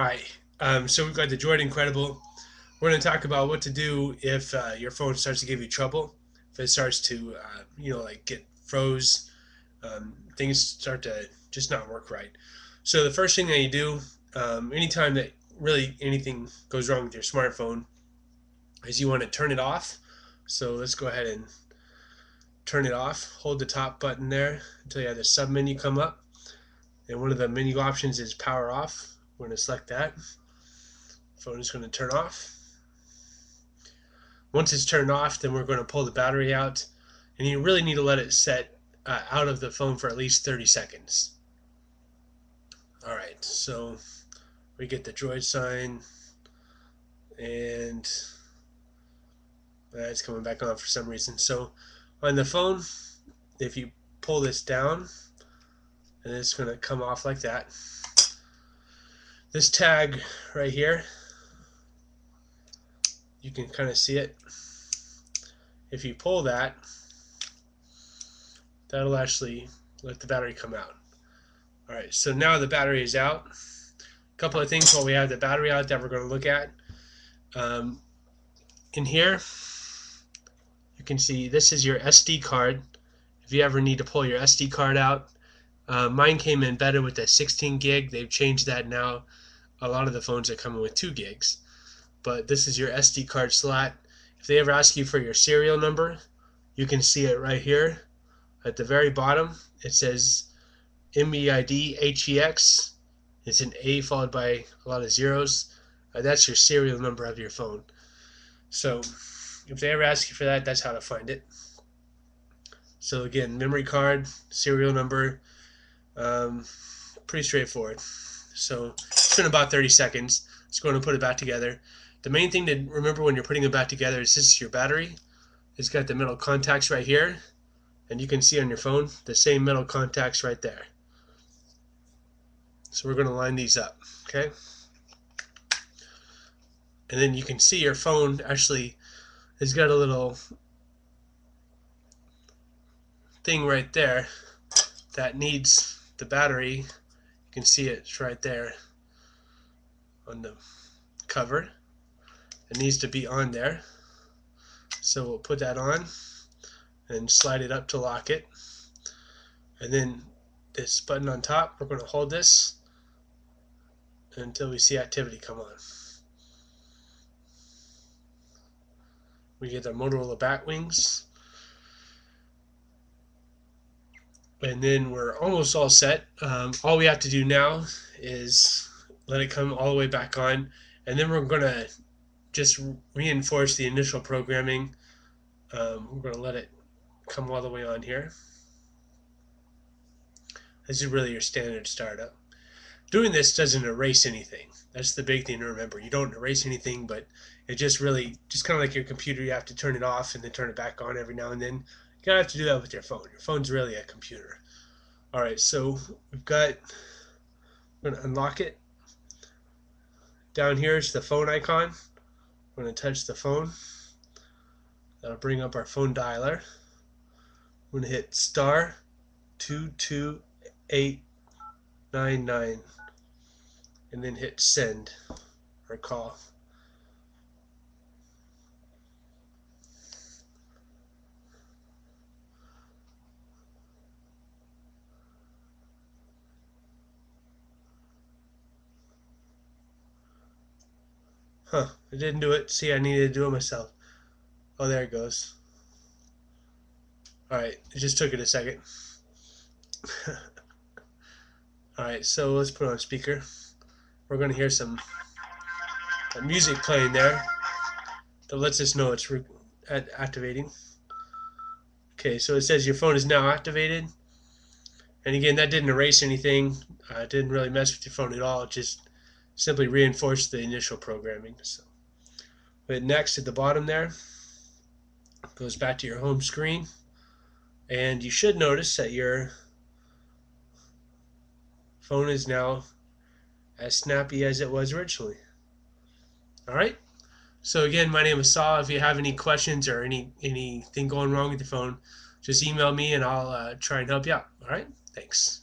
Hi. Um, so we've got the Droid Incredible. We're going to talk about what to do if uh, your phone starts to give you trouble. If it starts to, uh, you know, like get froze, um, things start to just not work right. So the first thing that you do, um, anytime that really anything goes wrong with your smartphone, is you want to turn it off. So let's go ahead and turn it off. Hold the top button there until you have the sub menu come up. And one of the menu options is power off. We're going to select that. Phone is going to turn off. Once it's turned off, then we're going to pull the battery out. And you really need to let it set uh, out of the phone for at least 30 seconds. Alright, so we get the droid sign and that's coming back on for some reason. So on the phone, if you pull this down, and it's going to come off like that this tag right here you can kind of see it. If you pull that that'll actually let the battery come out. Alright so now the battery is out. A couple of things while we have the battery out that we're going to look at. Um, in here you can see this is your SD card. If you ever need to pull your SD card out uh, mine came better with a 16 gig. They've changed that now. A lot of the phones are coming with 2 gigs. But this is your SD card slot. If they ever ask you for your serial number, you can see it right here at the very bottom. It says MEID HEX. It's an A followed by a lot of zeros. Uh, that's your serial number of your phone. So if they ever ask you for that, that's how to find it. So again, memory card, serial number, um, pretty straightforward. So it's about 30 seconds. It's going to put it back together. The main thing to remember when you're putting it back together is this is your battery. It's got the metal contacts right here. And you can see on your phone the same metal contacts right there. So we're going to line these up. Okay. And then you can see your phone actually has got a little thing right there that needs the battery, you can see it's right there on the cover. It needs to be on there. So we'll put that on and slide it up to lock it. And then this button on top, we're going to hold this until we see activity come on. We get the Motorola bat wings. and then we're almost all set. Um, all we have to do now is let it come all the way back on, and then we're going to just reinforce the initial programming. Um, we're going to let it come all the way on here. This is really your standard startup. Doing this doesn't erase anything. That's the big thing to remember. You don't erase anything, but it just really, just kind of like your computer, you have to turn it off and then turn it back on every now and then. You gotta have to do that with your phone. Your phone's really a computer. All right, so we've got. I'm gonna unlock it. Down here is the phone icon. I'm gonna touch the phone. That'll bring up our phone dialer. I'm gonna hit star two two eight nine nine, and then hit send or call. Huh, I didn't do it. See, I needed to do it myself. Oh, there it goes. Alright, it just took it a second. Alright, so let's put on speaker. We're going to hear some music playing there that lets us know it's activating. Okay, so it says your phone is now activated. And again, that didn't erase anything. Uh, it didn't really mess with your phone at all. It just simply reinforce the initial programming. So, but next at the bottom there goes back to your home screen, and you should notice that your phone is now as snappy as it was originally. All right. So again, my name is Saul. If you have any questions or any anything going wrong with your phone, just email me and I'll uh, try and help you out. All right. Thanks.